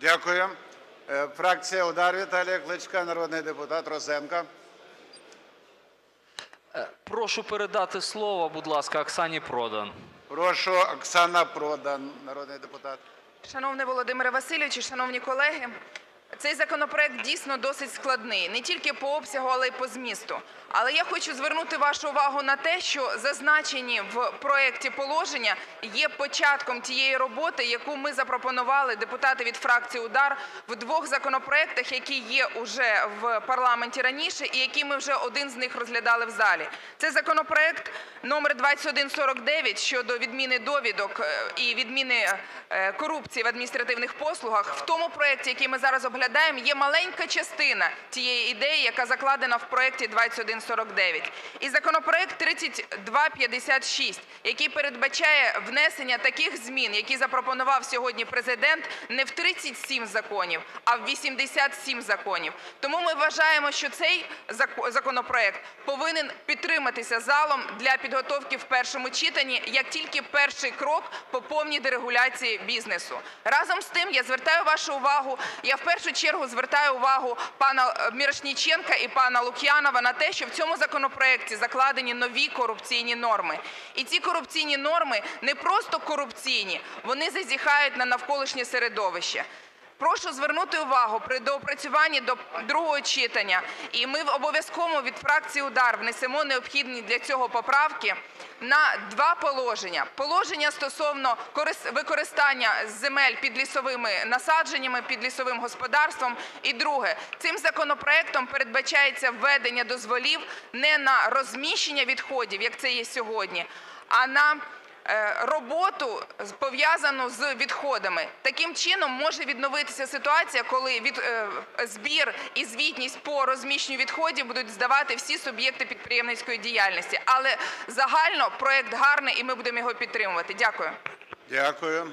Дякую. Е, Фракція Удар Віталія Кличка, народний депутат Розенко. Прошу передати слово, будь ласка, Оксані Продан. Прошу Оксана Продан, народний депутат. Шановний Володимире Васильовичу, шановні колеги, цей законопроект дійсно досить складний не тільки по обсягу, але й по змісту. Але я хочу звернути вашу увагу на те, що зазначені в проекті положення є початком тієї роботи, яку ми запропонували депутати від фракції УДАР в двох законопроектах, які є уже в парламенті раніше, і які ми вже один з них розглядали в залі. Це законопроект номер 2149 щодо відміни довідок е, і відміни е, корупції в адміністративних послугах. В тому проекті, який ми зараз оглядаємо, є маленька частина тієї ідеї, яка закладена в проекті 2149. І законопроект 3256, який передбачає внесення таких змін, які запропонував сьогодні Президент, не в 37 законів, а в 87 законів. Тому ми вважаємо, що цей зако- законопроект повинен підтриматися залом для підготовки в першому читанні як тільки перший крок по повній дерегуляції бізнесу. Разом з тим я звертаю вашу увагу, я в першу чергу звертаю увагу пана е, Мірошніченка і пана Лук'янова на те, що в цьому законопроекті закладені нові корупційні норми. І ці корупційні норми не просто корупційні, вони зазіхають на навколишнє середовище. Прошу звернути увагу при доопрацюванні до другого читання, і ми обов'язково від фракції УДАР внесемо необхідні для цього поправки на два положення. Положення стосовно корис- використання земель під лісовими насадженнями, під лісовим господарством. І друге, цим законопроектом передбачається введення дозволів не на розміщення відходів, як це є сьогодні, а на роботу пов'язану з відходами. Таким чином може відновитися ситуація, коли від, е, збір і звітність по розміщенню відходів будуть здавати всі суб'єкти підприємницької діяльності. Але загально проект гарний і ми будемо його підтримувати. Дякую. Дякую.